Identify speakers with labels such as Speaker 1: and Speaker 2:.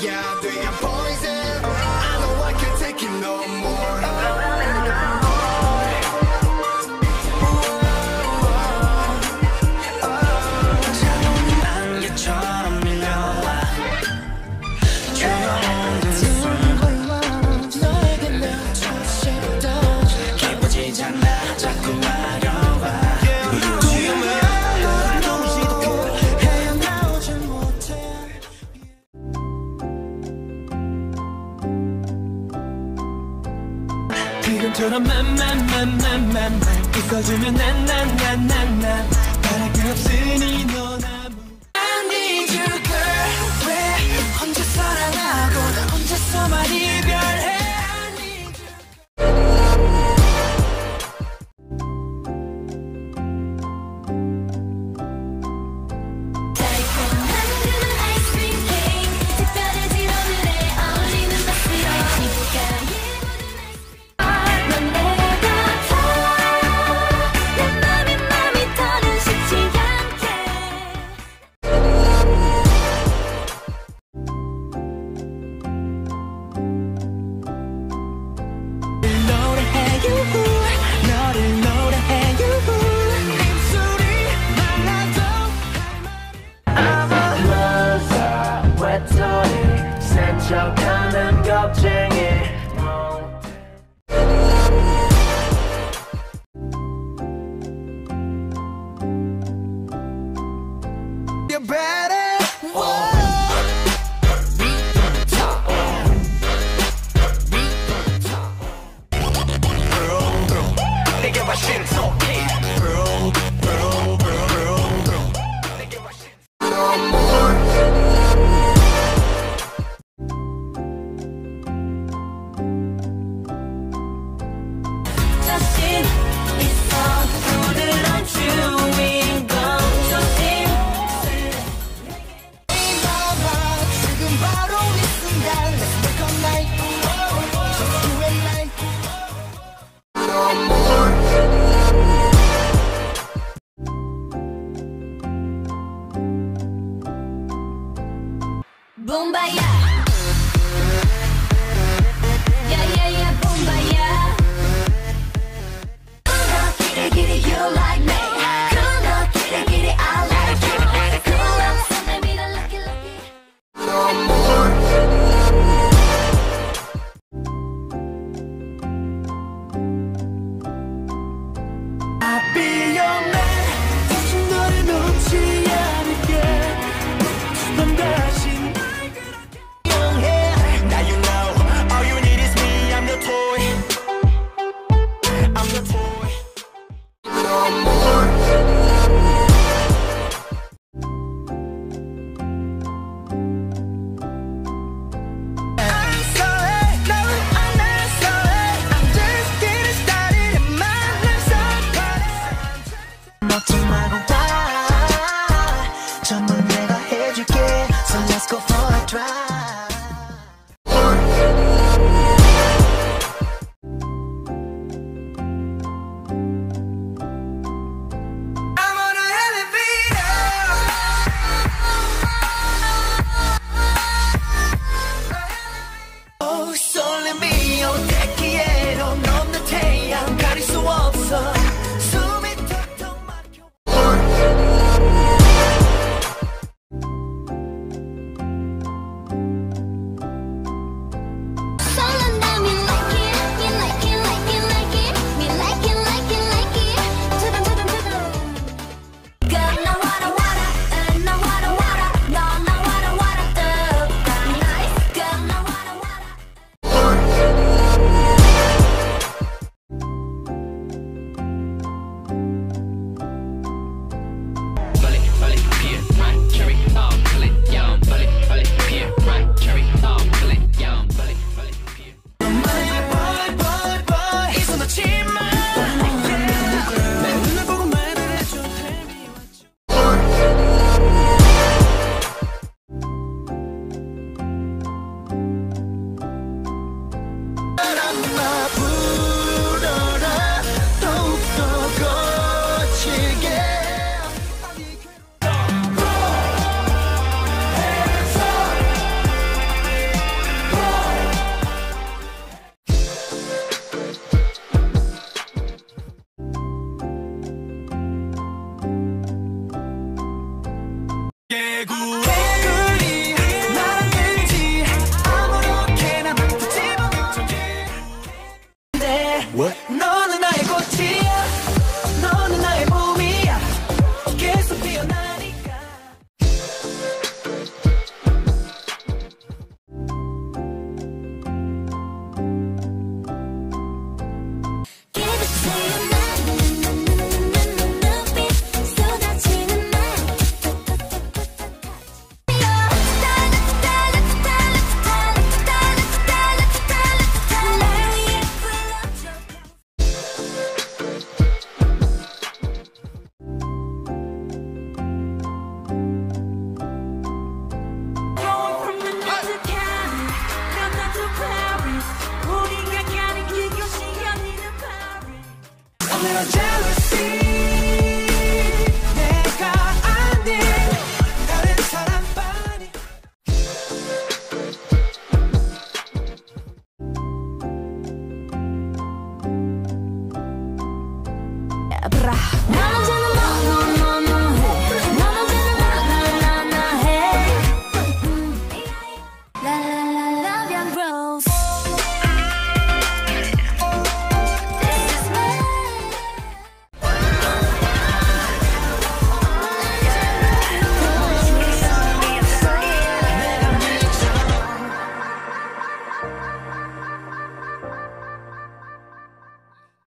Speaker 1: yeah.
Speaker 2: 처럼 맘맘맘맘맘 있어주면 난 난 난 난난. 바랄 게 없으니 넌 센척하는 겁쟁이
Speaker 1: You're better
Speaker 3: 날 고친